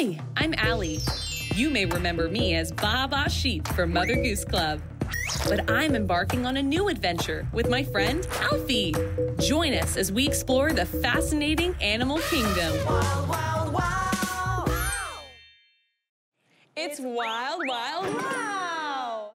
Hi, I'm Allie. You may remember me as Baba Sheep from Mother Goose Club. But I'm embarking on a new adventure with my friend Alfie. Join us as we explore the fascinating animal kingdom. Wild, wild, wild. It's Wild Wild Wow!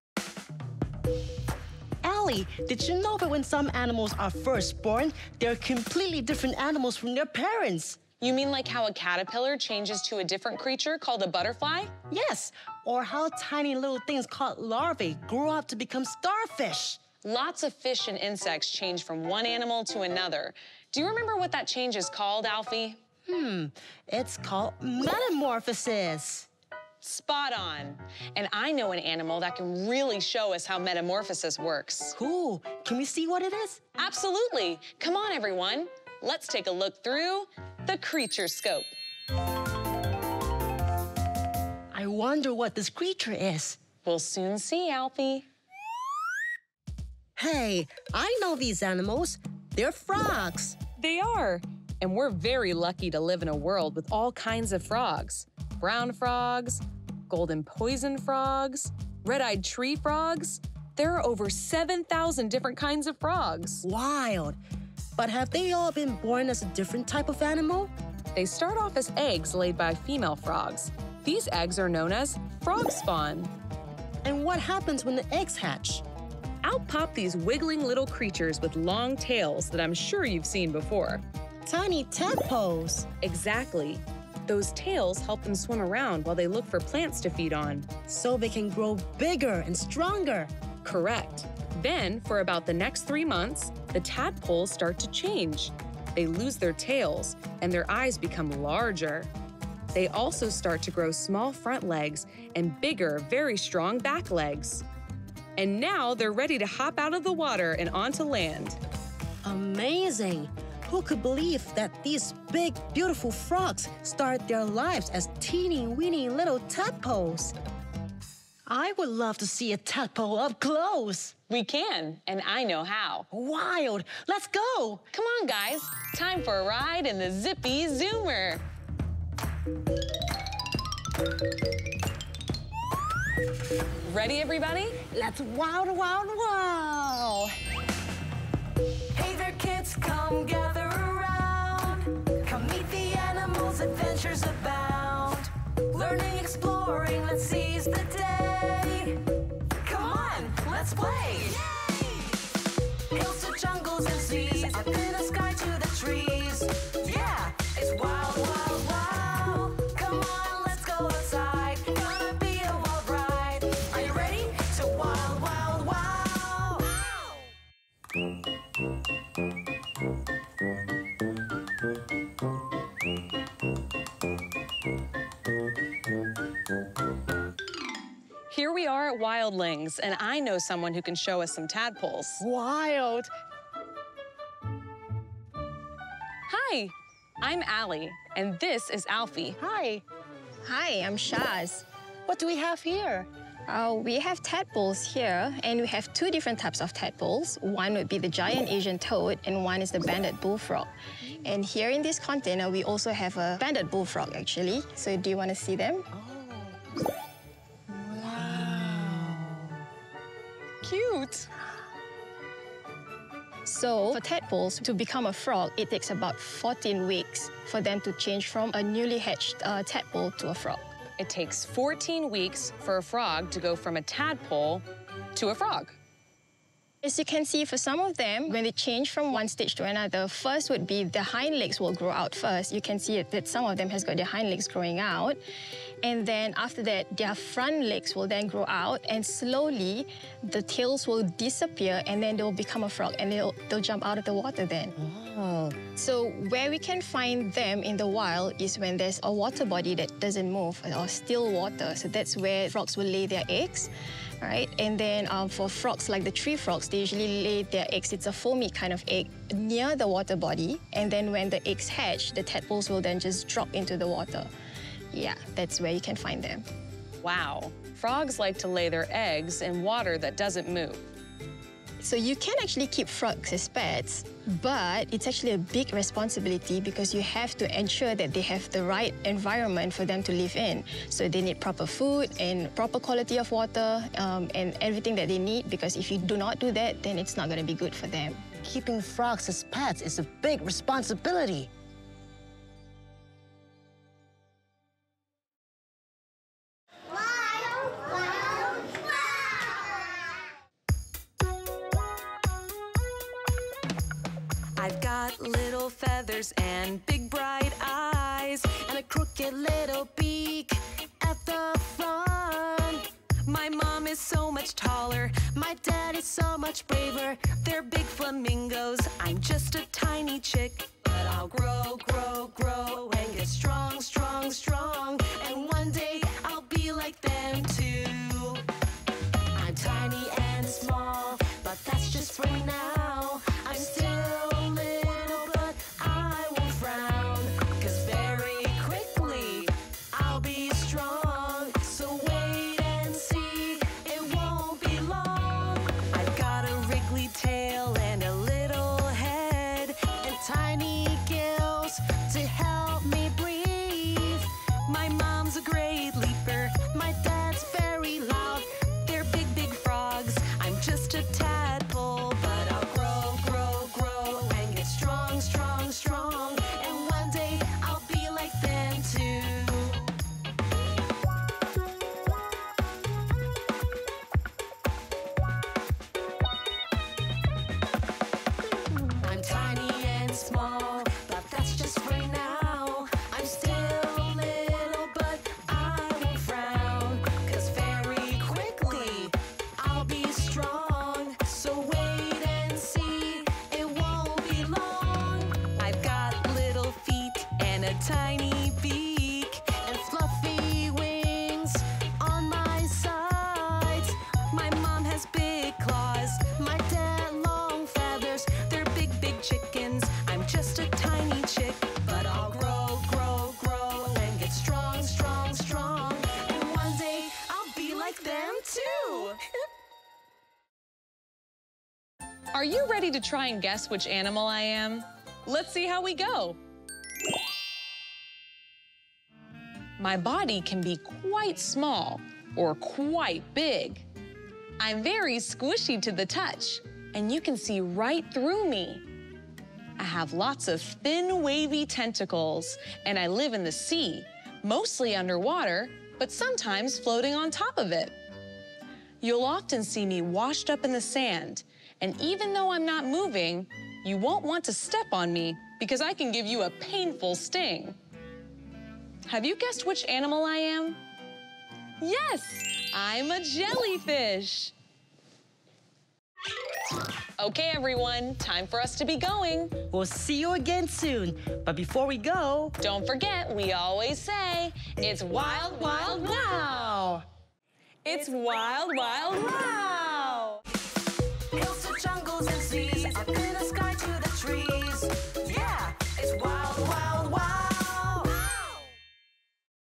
Allie, did you know that when some animals are first born, they're completely different animals from their parents? You mean like how a caterpillar changes to a different creature called a butterfly? Yes, or how tiny little things called larvae grow up to become starfish. Lots of fish and insects change from one animal to another. Do you remember what that change is called, Alfie? Hmm, it's called metamorphosis. Spot on. And I know an animal that can really show us how metamorphosis works. Cool. Can we see what it is? Absolutely. Come on, everyone. Let's take a look through the creature scope. I wonder what this creature is. We'll soon see, Alfie. Hey, I know these animals. They're frogs. They are. And we're very lucky to live in a world with all kinds of frogs brown frogs, golden poison frogs, red eyed tree frogs. There are over 7,000 different kinds of frogs. Wild. But have they all been born as a different type of animal? They start off as eggs laid by female frogs. These eggs are known as frog spawn. And what happens when the eggs hatch? Out pop these wiggling little creatures with long tails that I'm sure you've seen before. Tiny tadpoles. Exactly. Those tails help them swim around while they look for plants to feed on. So they can grow bigger and stronger. Correct. Then, for about the next three months, the tadpoles start to change. They lose their tails and their eyes become larger. They also start to grow small front legs and bigger, very strong back legs. And now they're ready to hop out of the water and onto land. Amazing. Who could believe that these big, beautiful frogs start their lives as teeny weeny little tadpoles? I would love to see a tadpole up close. We can, and I know how. Wild. Let's go. Come on, guys. Time for a ride in the Zippy Zoomer. Ready, everybody? Let's wild, wild, wow. Hey there, kids, come gather around. Come meet the animals, adventures abound. Learning, exploring, let's seize let's play. Hills to jungles and seas, up in the sky to the Here we are at Wildlings, and I know someone who can show us some tadpoles. Wild. Hi, I'm Allie, and this is Alfie. Hi. Hi, I'm Shaz. What do we have here? Uh, we have tadpoles here, and we have two different types of tadpoles. One would be the giant Asian toad, and one is the banded bullfrog. And here in this container, we also have a banded bullfrog, actually. So do you want to see them? Cute. So for tadpoles to become a frog, it takes about 14 weeks for them to change from a newly hatched uh, tadpole to a frog. It takes 14 weeks for a frog to go from a tadpole to a frog. As you can see, for some of them, when they change from one stage to another, first would be the hind legs will grow out first. You can see that some of them has got their hind legs growing out. And then after that, their front legs will then grow out and slowly the tails will disappear and then they'll become a frog and they'll, they'll jump out of the water then. Oh. So where we can find them in the wild is when there's a water body that doesn't move or still water. So that's where frogs will lay their eggs, right? And then um, for frogs like the tree frogs, they usually lay their eggs. It's a foamy kind of egg near the water body. And then when the eggs hatch, the tadpoles will then just drop into the water. Yeah, that's where you can find them. Wow. Frogs like to lay their eggs in water that doesn't move. So you can actually keep frogs as pets, but it's actually a big responsibility because you have to ensure that they have the right environment for them to live in. So they need proper food and proper quality of water um, and everything that they need because if you do not do that, then it's not going to be good for them. Keeping frogs as pets is a big responsibility. I've got little feathers and big bright eyes and a crooked little beak at the front. My mom is so much taller, my dad is so much braver. They're big flamingos, I'm just a tiny chick. Tiny beak and fluffy wings on my sides. My mom has big claws, my dad long feathers. They're big, big chickens. I'm just a tiny chick, but I'll grow, grow, grow and get strong, strong, strong. And one day I'll be like them too. Are you ready to try and guess which animal I am? Let's see how we go. My body can be quite small or quite big. I'm very squishy to the touch, and you can see right through me. I have lots of thin, wavy tentacles, and I live in the sea, mostly underwater, but sometimes floating on top of it. You'll often see me washed up in the sand, and even though I'm not moving, you won't want to step on me because I can give you a painful sting. Have you guessed which animal I am? Yes, I'm a jellyfish. Okay, everyone, time for us to be going. We'll see you again soon. But before we go, don't forget, we always say, it's, wild, wild, wild, wow. It's, wild, wild, wow. Hills to jungles and seas, up in the sky to the trees.